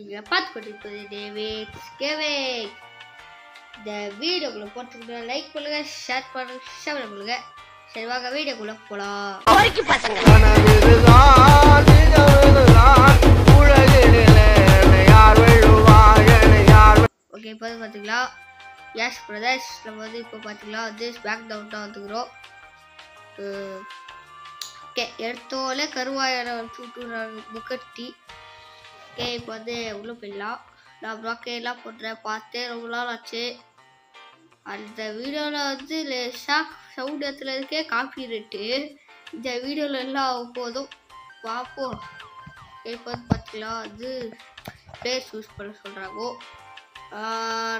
நீங்கள் பார்த்து கொண்டிருப்பது டேவிட் கேவேக் இந்த வீடியோக்குள்ள போட்டுக்கிட்டு லைக் பண்ணுங்க ஷேர் பண்ணுங்க ஷேர் பண்ணுங்க. சரி வாங்க வீடியோக்குள்ள போகலாம் ஓகே இப்போ பார்த்தீங்களா யாஷ் பிரதர்ஸ் நம்ம வந்து இப்போ பார்த்தீங்களா வந்து பேக் டவுன் தான் வந்துக்கிறோம் ஓகே எடுத்தோலே கருவாயான சூட்டு முக்கட்டி ஓகே இப்போ வந்து உள்ள போயிடலாம். நான் ப்ராக்கெல்லாம் போட்டுறேன். பார்த்தேன் ரொம்ப நாள் ஆச்சு. அந்த வீடியோவில் வந்து லேசாக சவுண்ட் இருக்கே காப்பி ரேட்டு இந்த வீடியோவில் எல்லாம் போதும். பார்ப்போம். இப்போ வந்து பார்த்தீங்களா வந்து பேஸ் யூஸ் பண்ண சொல்கிறாங்கோ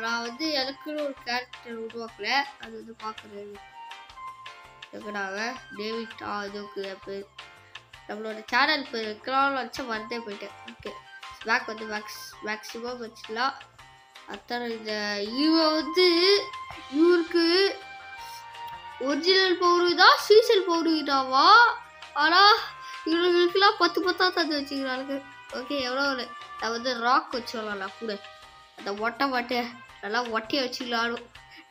நான் வந்து எனக்குன்னு ஒரு கேரக்டர் உருவாக்கல. அது வந்து பார்க்குறது. இருக்கிறாங்க டேவிட் ஆ இதுக்கு பேர். நம்மளோட சேனல் பேர் வைக்கலாம் வச்சா மறந்தே போயிட்டேன். ஓகே பேக் வந்து மேக்ஸ் மேக்ஸிமம் வச்சுக்கலாம் அத்தனை இந்த இவன் வந்து இவருக்கு ஒரிஜினல் பவுடர் தான் சீசல் பவுடர் தாவா ஆனால் இவங்களுக்குலாம் பத்து பத்தா தந்து வச்சுக்கிறாங்க ஓகே எவ்வளோ ஒரு நான் வந்து ராக் வச்சு கூட. அந்த ஒட்டை மாட்டை நல்லா ஒட்டையை வச்சுக்கலாம்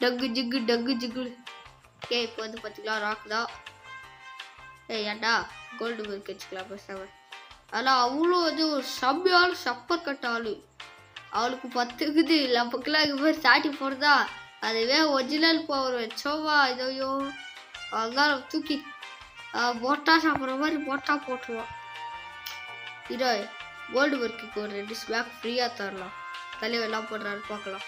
டங்கு ஜிங்கு டங்கு ஜிங்கு. ஓகே இப்போ வந்து பார்த்தீங்களா ராக் தான். ஏ ஏன்டா கோல்டு மில்க் வச்சுக்கலாம் பேசாம. ஆனால் அவளும் இது ஒரு செம்மையான சப்பர் கட்ட அவளுக்கு பத்துக்குது. நமக்குலாம் இங்கே போய் சாட்டி போடுறதா? அதுவே ஒரிஜினல் பவர் வச்சோவா? இதையோ அதான் தூக்கி போட்டா சாப்பிட்ற மாதிரி போட்டா போட்டுருவான் இதோ கோல்டு ஒர்க்குக்கு ஒரு ரெண்டு ஸ்பேக் ஃப்ரீயாக தரலாம். தலைவர் எல்லாம் போடுறாரு பார்க்கலாம்.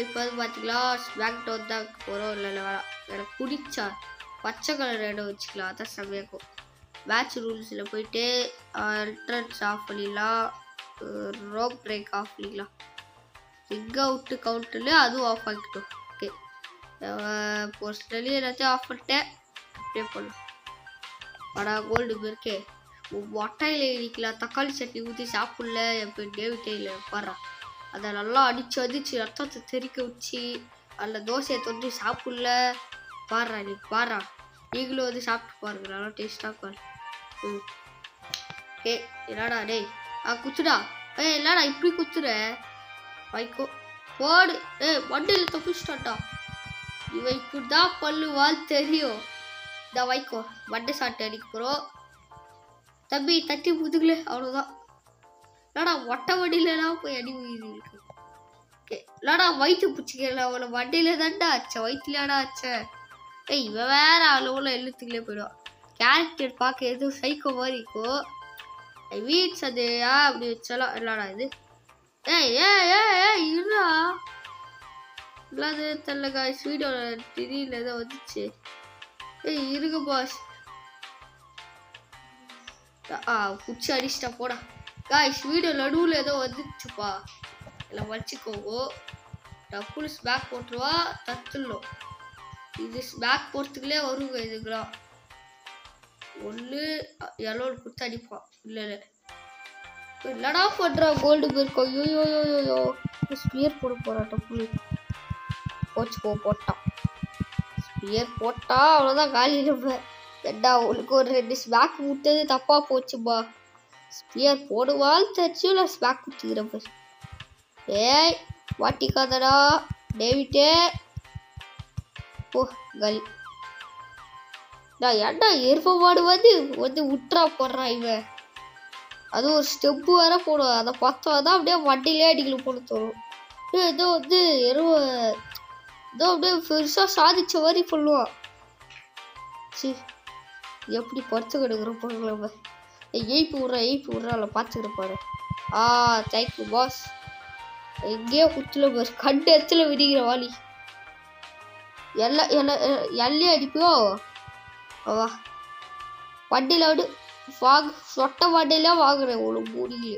இப்போ வந்து பார்த்தீங்களா ஸ்பேக் டோர் தான் போகிறோம் இல்லை இல்லை வேணாம். எனக்கு பிடிச்சா பச்சை கலர் இடம் வச்சுக்கலாம். அதான் செம்மையாக்கும் மேட்ச் ரூல்ஸில் போயிட்டு அல்ட்ரன்ஸ் ஆஃப் பண்ணிடலாம். ரோப் பிரேக் ஆஃப் பண்ணிக்கலாம். ரிக் அவுட்டு கவுண்டில் அதுவும் ஆஃப் ஆகிட்டோம் ஓகே போஸ்டலி எல்லாத்தையும் ஆஃப் பண்ணிட்டேன். அப்படியே பண்ணலாம் ஆனால் கோல்டு இருக்கே. ஒட்டையில் இடிக்கலாம் தக்காளி சட்னி ஊற்றி சாப்பிடல என் பேர் டேவிட்டே இல்லை பாடுறா அதை நல்லா அடித்து அடித்து ரத்தத்தை தெறிக்க வச்சு அதில் தோசையை தொட்டு சாப்பிடல. பாடுறா நீ பாடுறா நீங்களும் வந்து சாப்பிட்டு பாருங்க. நல்லா டேஸ்ட்டாக பாரு ஏ என்னடா டேய்? ஆ குத்துடா. ஏய் என்னடா இப்படி குச்சுற வைக்கோ போடு ஏய் வண்டியில் தப்பிச்சிட்டான்டா. இவன் இப்படி தான் பல்லுவால் தெரியும். இந்த வைக்கோ வண்டை சாட்டு அடிக்க போகிறோம் தம்பி தட்டி முதுகுல அவ்வளோதான் இல்லடா ஒட்டை வண்டியிலலாம் போய் அடி உயிர் இருக்கு. ஓகே இல்லடா வயிற்று பிடிச்சிக்கல. அவளை வண்டியில தான்டா அச்ச வயிற்றுலடா அச்ச ஏய் இவன் வேற அளவுல எழுத்துக்களே போயிடுவான். கேரக்டர் பார்க்க எதுவும் சைக்கோ மாதிரி இருக்கும் வீட்ஸ் அது அப்படி வச்சாலும் இல்லடா இது. ஏய் ஏ ஏ ஏய் இருடா. இல்லாத தெரியல காய்ஸ் வீடியோ திடீர்னு ஏதோ வந்துச்சு. ஏய் இருங்க பாஸ் ஆ குச்சி அடிச்சிட்டா போடா. காய்ஸ் வீடியோ நடுவில் ஏதோ வந்துச்சுப்பா. எல்லாம் வச்சுக்கோங்கோ. டப்புனு ஸ்பேக் போட்டுருவா தத்துடணும் இது ஸ்பேக் போகிறதுக்குள்ளே வருங்க இதுக்கெல்லாம். ஒன்று எல்லோ கொடுத்து அடிப்பான். இல்லை இல்லை. என்னடா பண்ணுறா கோல்டு பேருக்கு ஐயோ யோ ஸ்பியர் போட போறா டப்புனு போச்சு போ போட்டான். ஸ்பியர் போட்டா அவ்வளோதான் காலி இருப்பேன் ஏண்டா உனக்கு ஒரு ரெண்டு ஸ்பேக் விட்டது தப்பா போச்சுப்பா. ஸ்பியர் போடுவாள் தச்சு நான் ஸ்பேக் கொடுத்துக்கிறப்ப ஏய் வாட்டிக்காதடா. டேவிட்டே. ஓ காலி. நான் ஏன்டா எருப்ப மாடு வந்து வந்து விட்றா போடுறான் இவன்? அது ஒரு ஸ்டெப்பு வேற போடும். அதை பார்த்தா தான் அப்படியே வண்டியிலே அடிக்கல போட தோணும். ஏதோ வந்து எருவ ஏதோ அப்படியே பெருசாக சாதிச்ச மாதிரி சொல்லுவான் சி எப்படி படுத்து கிடக்குறோம் பொருள் எய்ப்பு விட்றா எய்ப்பு விட்றா அதில் பார்த்துக்கிறப்பாரு ஆ தேங்க்யூ பாஸ் எங்கேயோ குத்துல பாரு. கண்டு இடத்துல விடிக்கிற வாலி. எல்லாம் எல்லாம் எல்லையே அடிப்பியோ? வா. வண்டியில் விடு. வாங்க சொட்ட வண்டியில வாங்குறேன் ஒரு முடியல.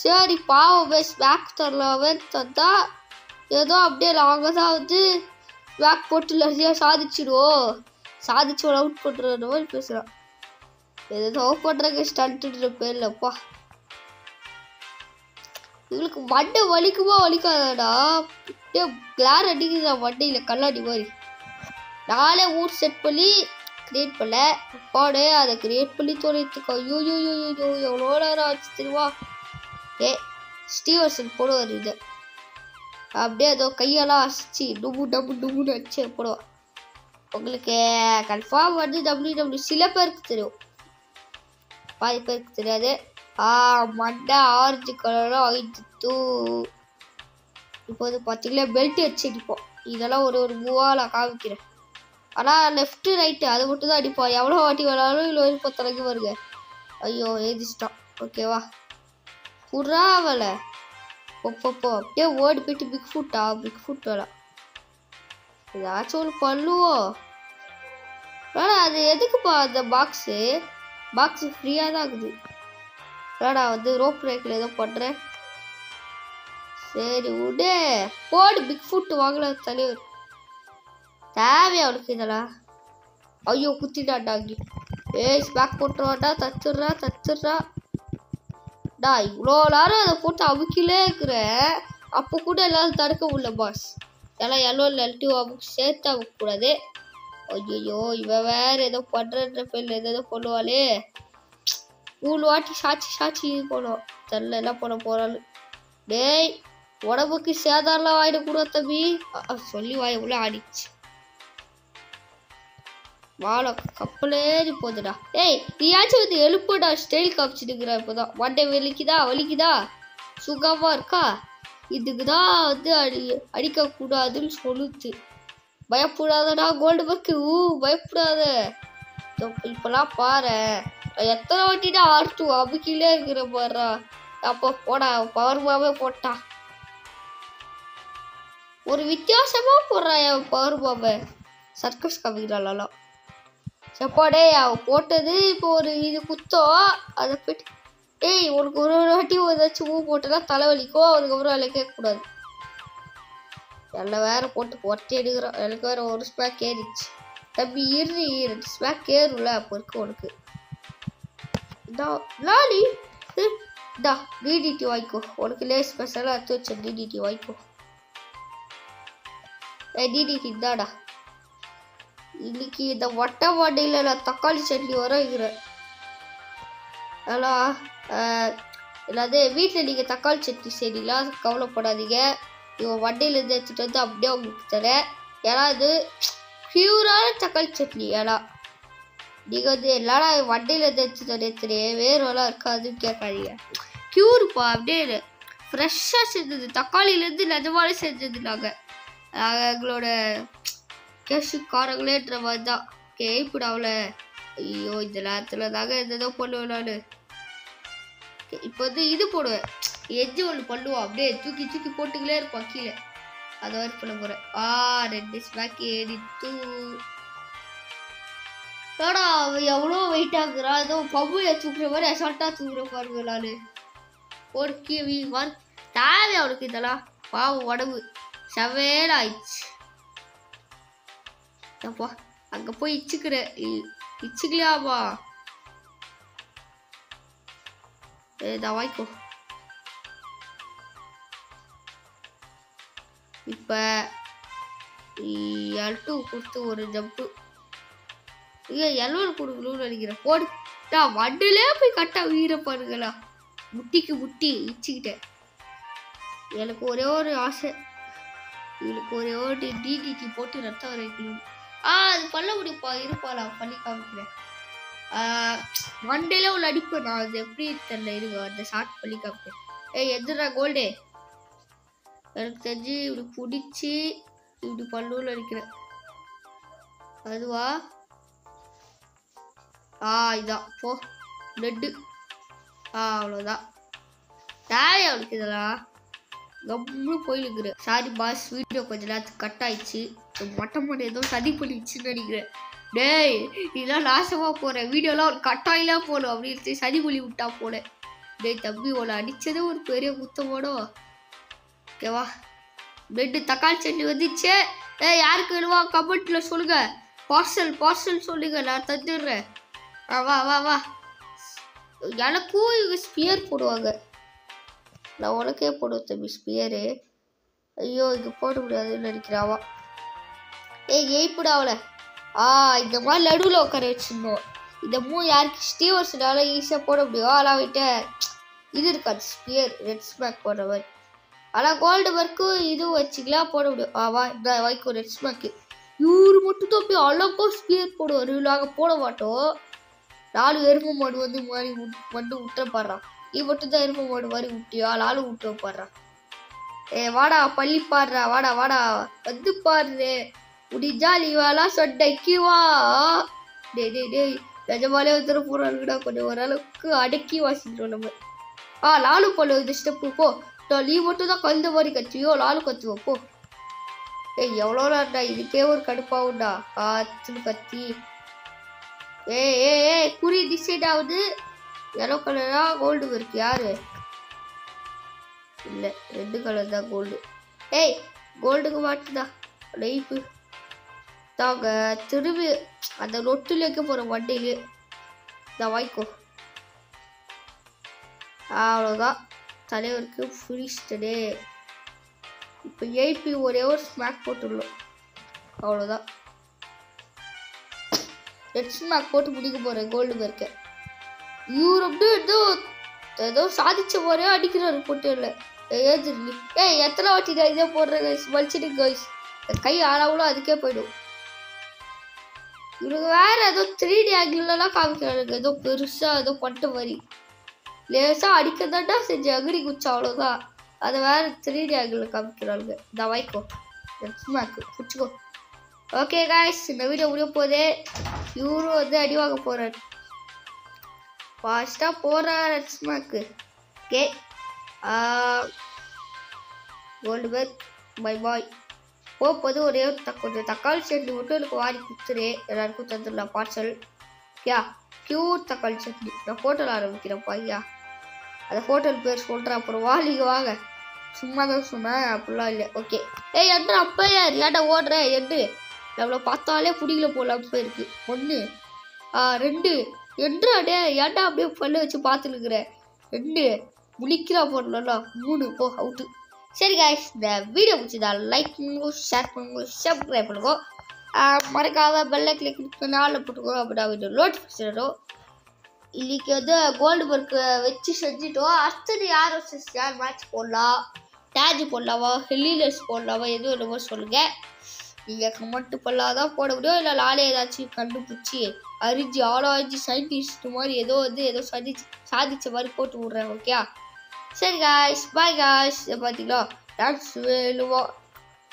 சரி பாவம் பேஸ் பேக் தரலாமே தந்தா ஏதோ அப்படியே நாங்கள் தான் வந்து பேக் போட்டு நிறையா சாதிச்சிடுவோம் சாதிச்சு அவுட் பண்ணுற மாதிரி பேசுகிறான் ஏதோ பண்ணுறாங்க ஸ்டண்ட்டுன்ற பேர்லப்பா இவளுக்கு மண்டை வலிக்குமா வலிக்காதடா. அப்படியே கிளார் அடிக்கிறான் மண்டையில் கண்ணாடி மாதிரி. நானே ஊர் செட் பண்ணி கிரியேட் பண்ணல. அப்பாடே அதை கிரியேட் பண்ணி தோணிட்டுருக்கோம் யூ யூ யூ யூ எவ்வளோ நேரம் ஆச்சு தெரியுமா? ஏ ஸ்டீவர்சன் போடுவார் இது அப்படியே ஏதோ கையெல்லாம் அசிச்சு டுபு டபு டுபுன்னு அடிச்சு போடுவோம் உங்களுக்கு கன்ஃபார்ம் வந்து டபிள்யூ டபிள்யூ சில பேருக்கு தெரியும். பாதி பேருக்கு தெரியாது. ஆ மண்டை ஆரஞ்சு கலராக ஆயிடுத்து இப்போ வந்து பார்த்தீங்களா பெல்ட் வச்சு அடிப்போம். இதெல்லாம் ஒரு ஒரு மூவாக நான் காமிக்கிறேன். ஆனால் லெஃப்ட்டு ரைட்டு அது மட்டும் தான் அடிப்போம் எவ்வளோ வாட்டி விளாடும் இல்லை ஒரு பத்தரைக்கு வருங்க. ஐயோ எழுதிச்சிட்டான் ஓகேவா புறாவலை ஒப்பப்போ அப்படியே ஓடி போயிட்டு பிக் ஃபுட்டா பிக் ஃபுட் வேலை ஏதாச்சும் ஒன்று பண்ணுவோம் வேணா அது எதுக்குப்பா அந்த பாக்ஸு பாக்ஸு ஃப்ரீயாக தான் இருக்குது. வேடா வந்து ரோப் ரேக்கில் ஏதோ பண்ணுறேன் சரி விடு. போடு பிக் ஃபுட்டு வாங்கலாம் தலைவர் தேவையா அவனுக்கு இதெல்லாம்? ஐயோ குத்திட்டான்டா அங்கே ஏய் ஸ்பேக் போட்டுருவாடா தத்துடுறா தத்துடுறா டா இவ்வளோ நேரம் அதை போட்டு அமுக்கிலே இருக்கிற. அப்போ கூட எல்லாரும் தடுக்க முடியல பாஸ் எல்லாம் எல்லோ எல்டி அமுக்கு சேர்த்து அமுக்கக்கூடாது ஐயோ இவன் வேற ஏதோ பண்ணுறன்ற பேரில் ஏதோ பண்ணுவாளே. மூணு வாட்டி சாட்சி சாட்சி போனோம் தெரில என்ன பண்ண போறாள் டேய் உடம்புக்கு சேதாரம்லாம் ஆயிடக்கூடாது தம்பி. சொல்லி வாய் உள்ள ஆடிச்சு வாழை கப்பலேறி போகுதுடா ஏய் நீயாச்சும் வந்து எழுப்புடா ஸ்டைல் காமிச்சிட்டுக்கிறா இப்போதான். மண்டை வலிக்குதா வலிக்குதா? சுகமாக இருக்கா? இதுக்கு தான் வந்து அடி அடிக்கக்கூடாதுன்னு சொல்லுது. பயப்படாதடா கோல்டு பக்கு ஊ பயப்படாத. இப்போலாம் பாரு. எத்தனை வாட்டிடா ஆர்த்து அமுக்கிலே இருக்கிற பாருடா. அப்போ போடா பவர்மாவே போட்டான் ஒரு வித்தியாசமாக போடுறான் என் பவர் பாபை சர்க்கஸ் காமிக்கிறாளாம் செப்பாடே அவ போட்டது இப்போ ஒரு இது குத்தோ அதை போயிட்டு டேய் உனக்கு ஒரு ஒரு வாட்டி ஏதாச்சும் மூவ் போட்டனா தலைவலிக்கும் அதுக்கப்புறம் அதில் கேட்கக்கூடாது. எல்லாம் வேற போட்டு ஒட்டி எடுக்கிறோம். எனக்கு வேற ஒரு ஸ்பேக் ஏறிச்சு தம்பி இரு ரெண்டு ஸ்பேக் ஏறும்ல அப்போ இருக்கு உனக்கு. இதா லாலி டா டிடிடி வாய்க்கோ உனக்கு லேஸ் ஸ்பெஷலாக எடுத்து வச்சேன். டிடிடி வாய்க்கோ ஏ டிடிடி இதாடா இன்னைக்கு இந்த வட்ட வடையில் நான் தக்காளி சட்னி வர வைக்கிறேன். அதெல்லாம் இல்லாது வீட்டில் நீங்கள் தக்காளி சட்னி செய்யலாம் கவலைப்படாதீங்க. இவன் வண்டையிலேருந்து எடுத்துகிட்டு வந்து அப்படியே உங்களுக்கு தரேன் ஏன்னா இது பியூரான தக்காளி சட்னி ஏன்னா நீங்கள் வந்து எல்லாரும் வண்டையிலேருந்து எடுத்துட்டு எடுத்துட்டு வேறுலாம் இருக்காதுன்னு கேட்காதீங்க. பியூர்ப்பா அப்படியே ஃப்ரெஷ்ஷாக செஞ்சது. தக்காளியிலேருந்து நிஜமாலே செஞ்சது நாங்கள் எங்களோட கேஷுக்காரங்களேன்ற மாதிரி தான் கேப்பிடாவில். ஐயோ இந்த நேரத்தில் தாங்க எதோ பண்ணுவேன் நான். இப்போ வந்து இது போடுவேன். எஜ்ஜு ஒன்று பண்ணுவோம். அப்படியே தூக்கி தூக்கி போட்டுக்கிட்டே இருப்பான் கீழே. அதை வரைக்கும் பண்ண போகிறேன் ஆ ரெண்டு ஸ்பேக் ஏறித்து ஏடா அவன் எவ்வளோ வெயிட் ஆகுறான் ஏதோ பம்புல தூக்குற மாதிரி அசால்ட்டாக தூக்குற பாருங்க நான். ஒரு கீவி மாதிரி தேவை அவனுக்கு இதெல்லாம். பாவம் உடம்பு. செவேலாயிடுச்சு ஏப்பா அங்கே அங்க போய் இச்சுக்கிற இ- இச்சுக்கலையாப்பா ஏ வாய்க்கோ. இப்ப எல்ட்டு கொடுத்து ஒரு ஜம்ப்பு ஐயோ எல்லோரும் கொடுக்கணும்னு நினைக்கிறேன் போடு. நான் வண்டிலே போய் கட்டா உயிரை பாருங்களா முட்டிக்கு முட்டி இச்சுக்கிட்டேன். எனக்கு ஒரே ஒரு ஆசை. இவளுக்கு ஒரே ஒரு டிடிடி போட்டு ரத்தம் வரைக்கணும். ஆ அது பண்ண முடியும்ப்பா. இருப்பா நான் பண்ணி காமிக்கிறேன். மண்டேல உள்ள அடிப்பேன். நான் அது எப்படி தெரியல இருங்க அந்த ஷார்ட் பண்ணி காமிக்கிறேன். ஏய் எதுடா கோல்டே எனக்கு தெரிஞ்சு இப்படி பிடிச்சி இப்படி பண்ணுன்னு நினைக்கிறேன். அதுவா? ஆ இதான் போ. பிளட்டு ஆ அவ்வளோதான் தேவை அவளுக்கு இதெல்லாம்? கம்முன்னு போயிருக்குறேன் சாரி பாஸ் வீடியோ கொஞ்ச நேரத்துக்கு கட் ஆயிடுச்சு. மொட்டை மொட்டை ஏதோ சதி பண்ணிடுச்சுன்னு நினைக்கிறேன். டேய் இதெல்லாம் நாசமாக போகிறேன் வீடியோலாம் ஒரு கட்டாயிலாம் போகணும் அப்படின்னு சதி பண்ணி விட்டா போல. டேய் தம்பி உன்னை அடித்ததே ஒரு பெரிய குத்தமோடோ. ஓகேவா பிரெட்டு தக்காளி சட்னி வந்துச்சு ஏய் யாருக்கு வேணுமா கமெண்ட்டில் சொல்லுங்க. பார்சல் பார்சல் சொல்லுங்க. நான் தந்துடுறேன். ஆ, வா வா வா. எனக்கும் இவங்க ஸ்பியர் போடுவாங்க. நான் உனக்கே போடுவேன் தம்பி ஸ்பியரு ஐயோ இங்கே போட முடியாதுன்னு நினைக்கிறாவா ஏய் ஏய்ப்புடாவல ஆ இந்த மாதிரி லடுவில் உட்கார வச்சுருந்தோம். இந்த மூ யாருக்கு ஸ்டீவர்ஸ்னால ஈஸியாக போட முடியும். ஆனால் விட்ட இது இருக்காது ஸ்பியர் ரெட் ஸ்மேக் போடுற மாதிரி. ஆனால் கோல்டு ஒர்க்கும் இதுவும் வச்சுக்கலாம் போட முடியும். ஆவா இந்த வைக்கும் ரெட் ஸ்மேக்கு இவரு மட்டும் தான் போய் அழகா ஸ்பியர் போடுவார். நாங்கள் போட மாட்டோம். நாலு எருமை மாடு வந்து மாதிரி வந்து விட்டுற பாடுறான் நீ மட்டும் தான் எருமை மாடு மாதிரி விட்டியா நானும் விட்டுற பாடுறான் ஏ வாடா பள்ளி பாடுறா. வாடா வாடா. வந்து பாடுறே முடிஞ்சால் நீ வேணா சொட்டைக்கு வா. டேய் டேய் டேய். நிஜமாலே வந்துட போறாங்கடா கொஞ்சம் ஓரளவுக்கு அடக்கி வாசிக்கிறோம் நம்ம. ஆ லாலு போல இந்த ஸ்டெப்பு போ. லீவ் நீ மட்டும் தான் கழுந்த மாதிரி கத்துவியோ? லாலு கத்துவோம் போ. ஏய் எவ்வளோ நேரம்டா? இதுக்கே ஒரு கடுப்பாகும்டா. காத்துன்னு கத்தி. ஏ ஏ ஏ குறி டிசைட் ஆகுது எல்லோ கலரா கோல்டு இருக்கு. யாரு? இல்லை ரெட்டு கலர் தான் கோல்டு ஏய் கோல்டுக்கு மாட்டுதா லைஃபு நாங்கள் திரும்பி அந்த ரொட்டிலேக்க போகிற வண்டிக்கு நான் வாய்க்கோ. அவ்வளோதான் தலைவருக்கு ஃபினிஷ்டடே இப்போ ஏபி ஒரே ஒரு ஸ்மாக் போட்டுள்ளோம். அவ்வளோதான் ரெட் ஸ்மாக் போட்டு முடிக்க போகிறேன் கோல்டு பேர்க்க. இவர் அப்படியே ஏதோ ஏதோ சாதிச்ச மாதிரியே அடிக்கிறாரு போட்டு இல்லை ஏஜிருந்தி ஏய் எத்தனை வாட்டி நான் இதே போடுறேன் கைஸ் வலிச்சிட்டு கைஸ் கை ஆளாவளோ அதுக்கே போயிடும். இவருக்கு வேற ஏதோ த்ரீ டி ஆங்கிள்லாம் காமிக்கிறாங்க. ஏதோ பெருசா ஏதோ பட்டு மாதிரி லேசா அடிக்கதாட்டா செஞ்சு அகடி குச்சா அவ்வளோதான் அதை வேற த்ரீ டி ஆங்கிள் காமிக்கிறாங்க. இந்த வாய்க்கோ. ஸ்மாக்கு பிடிச்சிக்கோ. ஓகே காய்ஸ் இந்த வீடியோ முடிய போதே இவரும் வந்து அடி வாங்க போறாரு. ஃபாஸ்ட்டாக போகிறார் ஸ்மாக்கு okay gold back bye bye போகும்போது ஒரே கொஞ்சம் தக்காளி சட்னி மட்டும் எனக்கு வாரி கொடுத்துரு. எல்லாருக்கும் தந்துடலாம் பார்சல் யா பியூர் தக்காளி சட்னி. நான் ஹோட்டல் ஆரம்பிக்கிறேன் பையா அந்த ஹோட்டல் பேர் சொல்கிறேன் அப்புறம் வாலிங்க வாங்க. சும்மா தான் சொன்னேன் அப்படிலாம் இல்லை. ஓகே ஏய் என்ன அப்போ யார் ஏன்டா ஓடுற? எண்டு நம்மளை பார்த்தாலே பிடிக்கல போல அப்போ இருக்கு. ஒன்று ஆ ரெண்டு. என்றா டே ஏன்டா அப்படியே பல்லு வச்சு பார்த்துருக்குற ரெண்டு. முழிக்கிறா போடலாம் மூணு. போ அவுட்டு சரி காய்ஸ் இந்த வீடியோ பிடிச்சதா லைக் பண்ணுங்க ஷேர் பண்ணுங்க சப்ஸ்கிரைப் பண்ணுங்க. மறக்காம பெல்லை கிளிக் பண்ணி நாளில் போட்டுக்கோ அப்படின்னா வீடியோ நோட்டிஃபிகேஷன் இன்னைக்கு வந்து கோல்டு ஒர்க் வச்சு செஞ்சுட்டோம். அடுத்தது யார் வச்சு யார் மேட்ச் போடலாம்? டேஜ் போடலாமா? ஹெலிலஸ் போடலாமா? எதுவும் என்னமோ சொல்லுங்கள் நீங்கள் கமெண்ட் பண்ணாதான் போட முடியும். இல்லை நாளே ஏதாச்சும் கண்டுபிடிச்சி அறிஞ்சு அரிஞ்சு சயின்டிஸ்ட் மாதிரி ஏதோ வந்து ஏதோ சாதிச்சு சாதிச்ச மாதிரி போட்டு விட்றேன் ஓகே சரி காய்ஸ் பாய் காய்ஸ் இதை பார்த்தீங்களா? டான்ஸ் வேணுமா?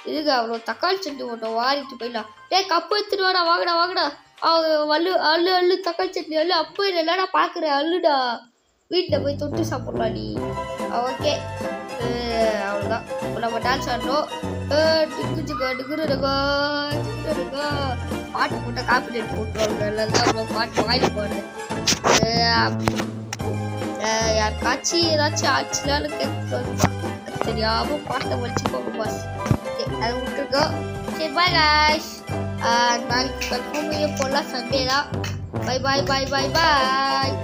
இதுக்கு அவ்வளோ தக்காளி சட்னி போட்டோம் வாரிட்டு போயிடலாம். டே கப்பு எடுத்துட்டு வாடா வாங்கடா வாங்கடா. அவங்க அள்ளு அள்ளு அள்ளு தக்காளி சட்னி அள்ளு. அப்போ இல்லைடா பார்க்குறேன் அள்ளுடா. வீட்டில் போய் தொட்டு சாப்பிட்லாம் நீ. ஓகே. அவ்வளோதான் இப்போ நம்ம டான்ஸ் ஆடுறோம் டிக்கு டிக்கு டிக்குருக்கா பாட்டு போட்டால் காப்பிடேட் போட்டுருவாங்க. எல்லாம் அவ்வளோ பாட்டு வாங்கி போடுறேன் யாருக்காச்சும் ஏதாச்சும் ஆச்சுலான்னு கேட்க தெரியாம பாட்டை வச்சுக்கோங்க பாஸ் அது விட்டுருக்கோம் சரி பாய் காய்ஸ் நாளைக்கு கன்ஃபார்ம் போடலாம் சண்டே தான் bye bye bye bye bye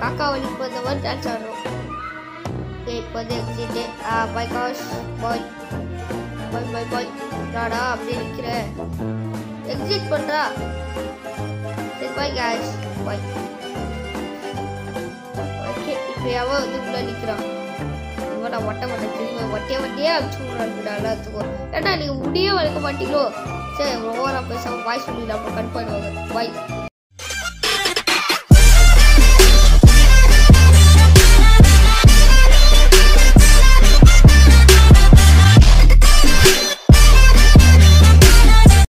காக்கா வழி போகிற மாதிரி டான்ஸ் ஆடுறோம் சரி இப்போ வந்து exit bye guys bye bye bye bye Tata அப்படியே நிற்கிற எக்ஸிட் பண்ணுறா சரி பாய் காய்ஸ் பாய் ஓகே இப்போ எவன் வந்து உள்ளே நிற்கிறான் இவன் நான் ஒட்ட மாட்டேன் திரும்ப வட்டியே வட்டியே அடிச்சு விட்றாங்க எல்லாத்துக்கும். ஏன்னா நீங்கள் முடியே வளர்க்க மாட்டீங்களோ? சரி ஓவராக பேசாமல் வாய் சொல்லிடலாம் அப்புறம் கட் பண்ணுவாங்க. பாய்